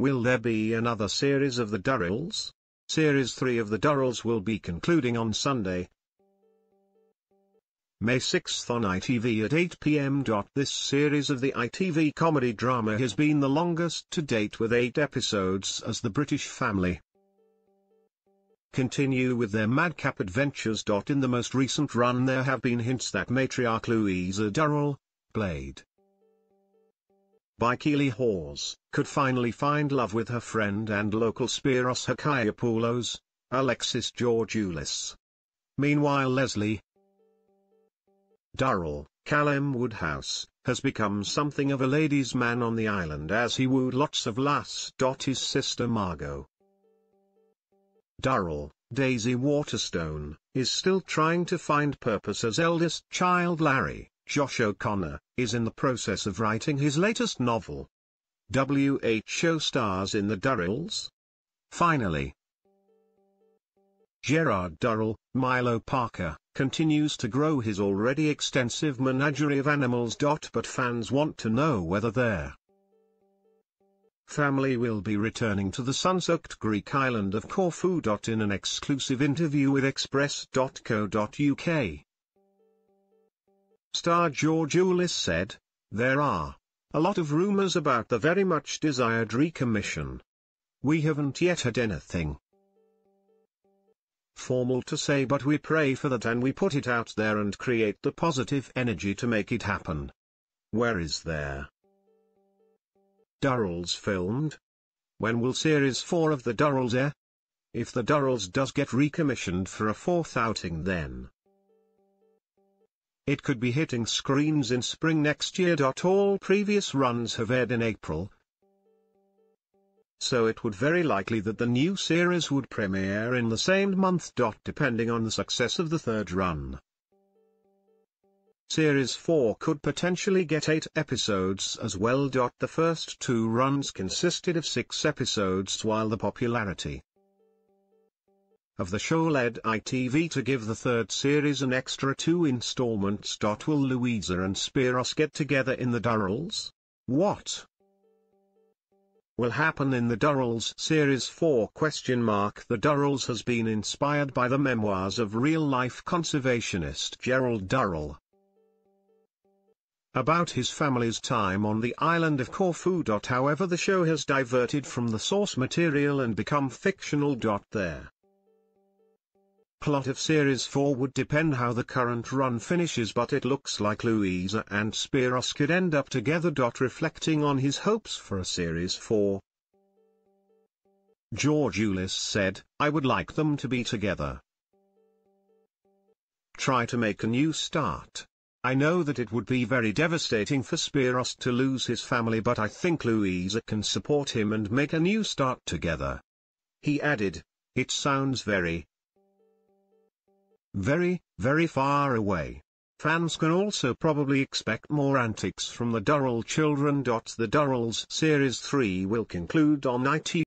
Will there be another series of the Durrells? Series 3 of the Durrells will be concluding on Sunday, May 6 on ITV at 8 pm. This series of the ITV comedy drama has been the longest to date with eight episodes as the British family continue with their madcap adventures. In the most recent run there have been hints that matriarch Louisa Durrell, played by Keeley Hawes, could finally find love with her friend and local Spiros Chakiapoulos, Alexis Georgoulis. Meanwhile Leslie, Durrell, Callum Woodhouse, has become something of a ladies' man on the island as he wooed lots of lass. His sister Margo. Durrell, Daisy Waterstone, is still trying to find purpose as eldest child Larry, Josh O'Connor, is in the process of writing his latest novel. WHO stars in the Durrells. Finally, Gerard Durrell, Milo Parker, continues to grow his already extensive menagerie of animals. But fans want to know whether their family will be returning to the sun-soaked Greek island of Corfu. In an exclusive interview with Express.co.uk, star Georgoulis said, There are a lot of rumours about the very much desired recommission. We haven't yet had anything formal to say but we pray for that and we put it out there and create the positive energy to make it happen. Where is there? Durrells filmed? When will Series 4 of the Durrells air? If the Durrells does get recommissioned for a fourth outing then it could be hitting screens in spring next year. All previous runs have aired in April, so it would very likely that the new series would premiere in the same month. Depending on the success of the third run. Series 4 could potentially get 8 episodes as well. The first two runs consisted of 6 episodes while the popularity of the show led ITV to give the third series an extra two installments. Will Louisa and Spiros get together in the Durrells? What? will happen in the Durrells Series 4 question mark The Durrells has been inspired by the memoirs of real-life conservationist Gerald Durrell about his family's time on the island of Corfu. However the show has diverted from the source material and become fictional. There plot of Series 4 would depend how the current run finishes but it looks like Louisa and Spiros could end up together. Reflecting on his hopes for a Series 4. George Georgoulis said, I would like them to be together. Try to make a new start. I know that it would be very devastating for Spiros to lose his family but I think Louisa can support him and make a new start together. He added, it sounds very, very, very far away. Fans can also probably expect more antics from the Durrell children. The Durrells Series 3 will conclude on ITV